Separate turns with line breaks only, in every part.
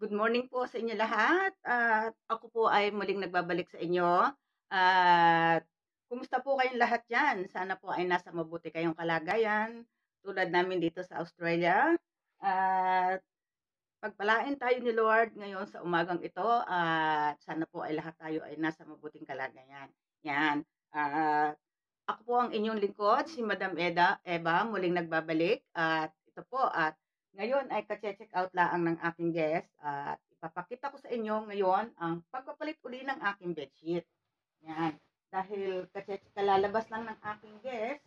Good morning po sa inyo lahat. At ako po ay muling nagbabalik sa inyo. At kumusta po kayong lahat dyan? Sana po ay nasa mabuti kayong kalagayan tulad namin dito sa Australia. At pagpalain tayo ni Lord ngayon sa umagang ito at sana po ay lahat tayo ay nasa mabuting kalagayan. Yan. At ako po ang inyong lingkod, si Madam Eda, Eva, muling nagbabalik. At ito po, at ngayon ay ka-check out lang ng aking guest at ipapakita ko sa inyo ngayon ang pagpapalit uli ng aking bedsheet. Yan. Dahil ka-check kalalabas lang ng aking guest,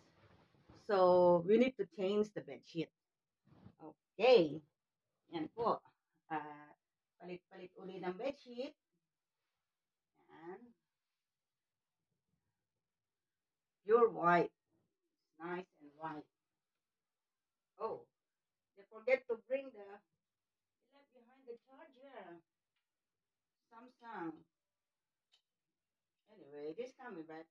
so we need to change the bedsheet. Okay. Yan po. Uh, palit-palit uli ng bedsheet. Yan. Pure white. Nice and white. Oh, forget to bring the they left behind the charger. Samsung. Anyway, this coming back.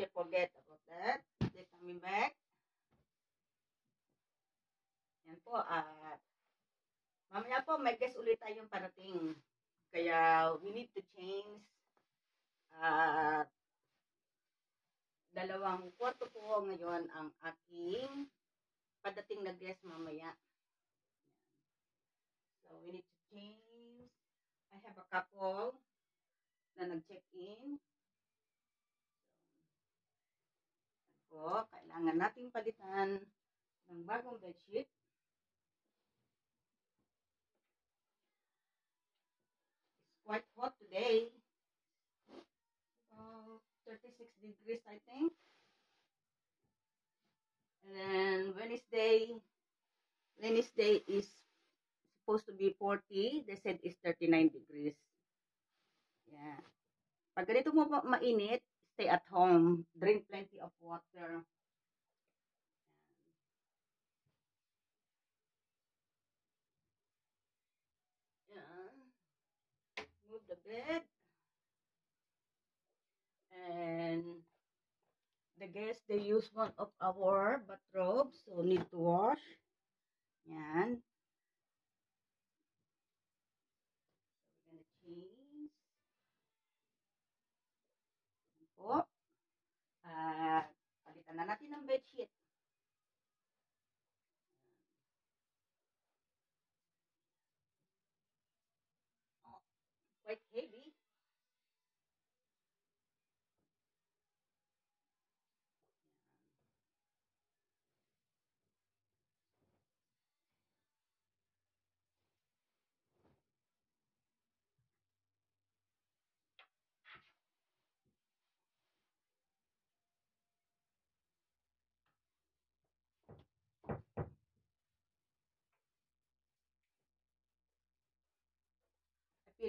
They forget about that. They coming back. Yan po. At mamaya po, may guest ulit tayong parating. Kaya we need to change at dalawang kwarto po ngayon ang aking padating na guest mamaya. So, we need to change. I have a couple na nag-check-in. So, kailangan nating palitan ng bagong bedsheet. It's quite hot today. About 36 degrees, I think. And then Wednesday, Wednesday is supposed to be 40. They said it's 39 degrees. Yeah. Pag ganito mo mainit, stay at home. Drink plenty of water. Yan. Move the bed. And the guests, they use one of our bathrobes, so need to wash. Yan. So, we're gonna change. Yan po. At, palitan na natin ng bedsheet. Oh, quite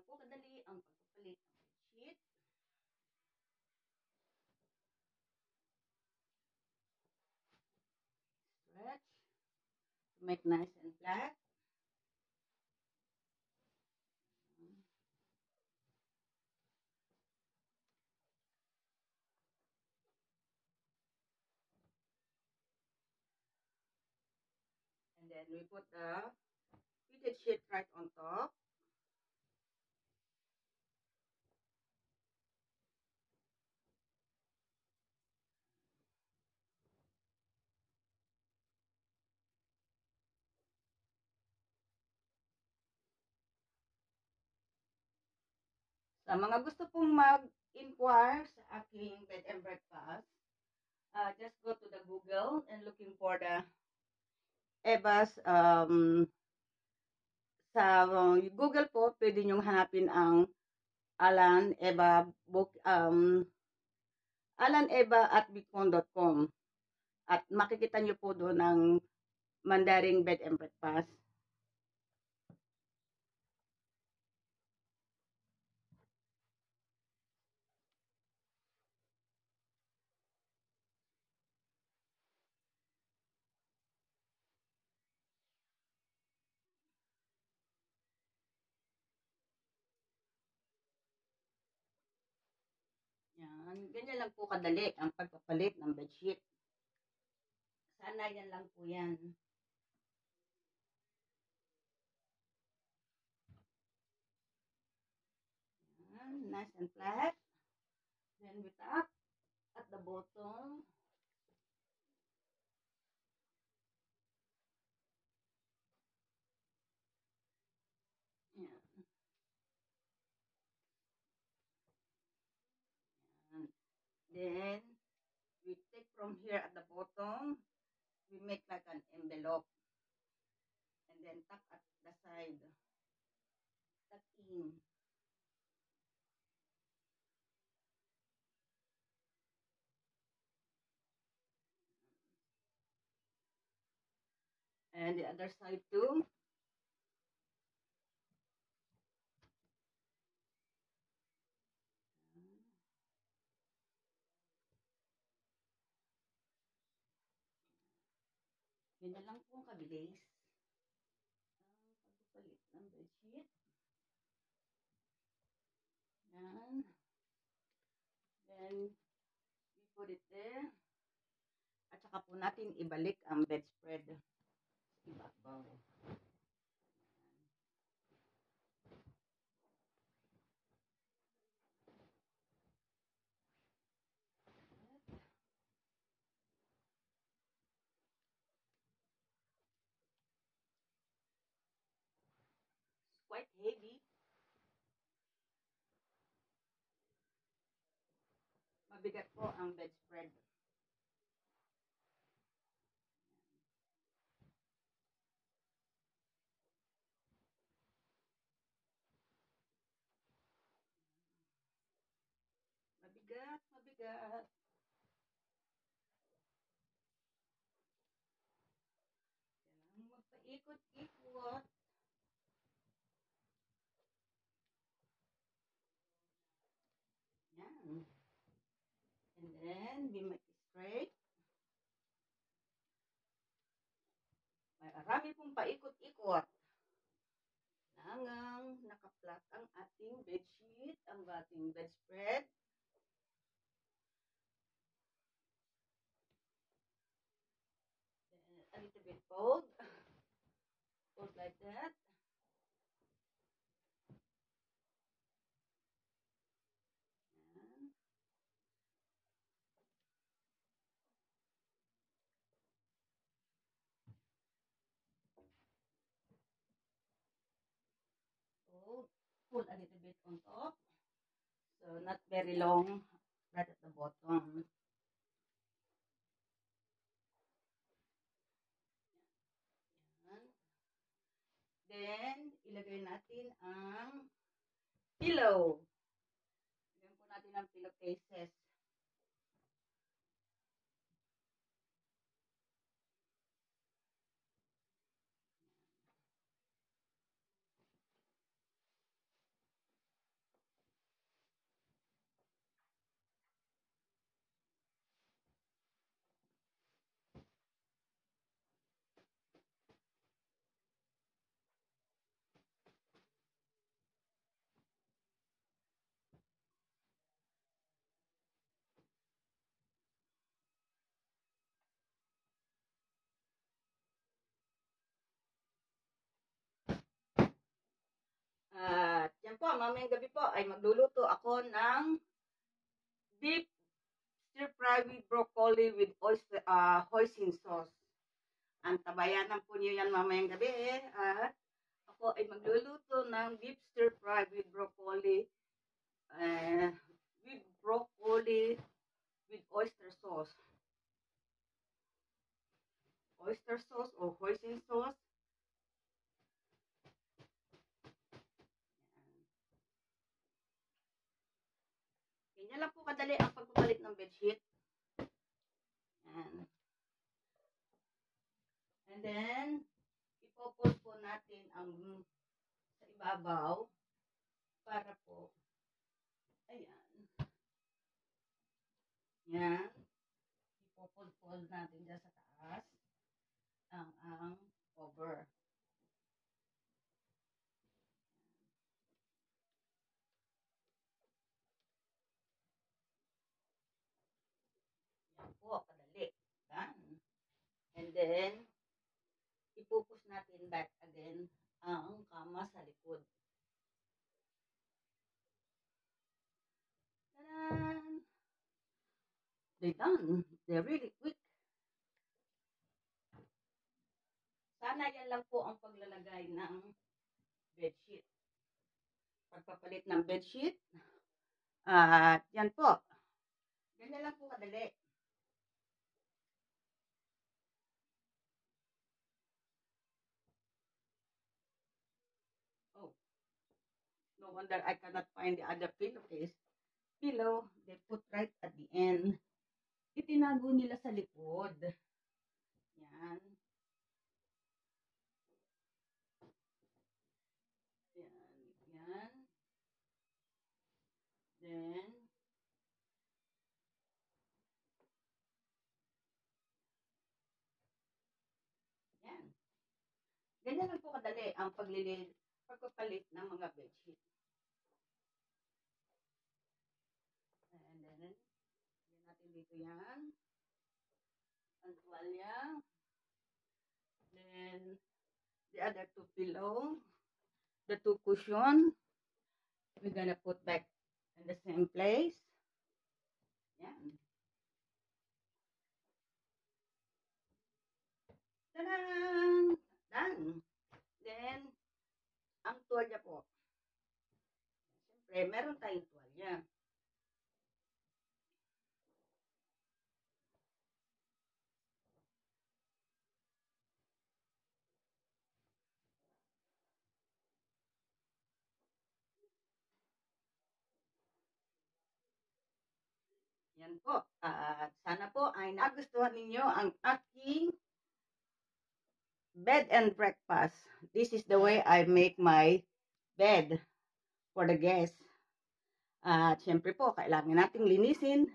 lang po kadali ang pagpapalit ng bedsheet. Stretch to make nice and flat. And then we put the fitted sheet right on top. Sa mga gusto pong mag-inquire sa aking bed and breakfast, uh, just go to the Google and looking for the Eva's um, sa Google po, pwede nyong hanapin ang Alan Eva book um alaneva at bitcoin.com. At makikita nyo po doon ang Mandarin Bed and Breakfast. Yan. Ganyan lang po kadali ang pagpapalit ng bedsheet. Sana yan lang po yan. Yan. Nice and flat. Then we tap at the bottom. Yan. Yan. Then, we take from here at the bottom, we make like an envelope. And then tuck at the side. Tuck in. And the other side too. Yun na lang po ang kabilis. Ang pagpapalit ng bedsheet. Yan. Then, we put it there. At saka po natin ibalik ang bedspread. Ibabaw. Quite heavy. Mabigat po ang bedspread. Mabigat, mabigat. Kailangan magpaikot-ikot. Yan. And we make it straight. Marami pong paikot-ikot. Langang nakaplat ang ating bedsheet, ang ating bedspread. Then, a little bit fold. Fold like that. Pull a little bit on top. So, not very long. Right at the bottom. Then, ilagay natin ang pillow. Ilagay po natin ang pillow cases. At yan po, mamayang gabi po ay magluluto ako ng beef stir fry with broccoli with oyster, uh, hoisin sauce. Ang tabayanan po niyo yan mamayang gabi. At ako ay magluluto ng beef stir fry with broccoli uh, with broccoli with oyster sauce. Oyster sauce or hoisin sauce. Yan. Lang po kadali ang pagpapalit ng bedsheet. Yan. And then, ipopol po natin ang sa ibabaw para po ayan. Yan. Ipopol-pol natin dyan sa taas ang ang cover. Yan po, kadali. Yan. And then, ipupus natin back again ang kama sa likod. Tadaan! They done. They're really quick. Sana yan lang po ang paglalagay ng bedsheet. Pagpapalit ng bedsheet. At yan po. Ganyan lang po kadali. Wonder I cannot find the other pillowcase. Pillow, they put right at the end. Itinago nila sa likod. Yan. Yan. Yan. Then, yan. Ganyan lang po kadali ang paglilil, pagpapalit ng mga bedsheet. And then, yan natin dito yan. Ang tuwalya. Then, the other two pillow. The two cushion. We're gonna put back in the same place. Yan. Tadaan! Done. Then, ang tuwalya po. Siyempre, meron tayong tuwalya. Yan po. At sana po ay nagustuhan ninyo ang aking bed and breakfast. This is the way I make my bed for the guests. At syempre po, kailangan nating linisin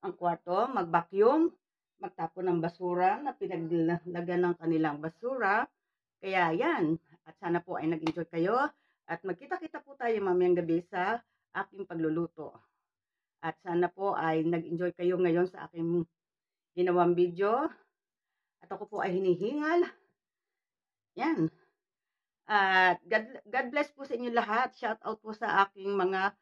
ang kwarto, mag-vacuum, magtapon ng basura na pinaglagan ng kanilang basura. Kaya yan. At sana po ay nag-enjoy kayo. At magkita-kita po tayo mamayang gabi sa aking pagluluto. At sana po ay nag-enjoy kayo ngayon sa aking ginawang video. At ako po ay hinihingal. Yan. At God, God bless po sa inyo lahat. Shout out po sa aking mga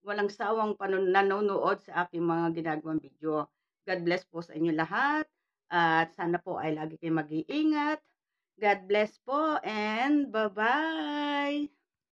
walang sawang nanonood sa aking mga ginagawang video. God bless po sa inyo lahat. At sana po ay lagi kayo mag-iingat. God bless po and bye-bye.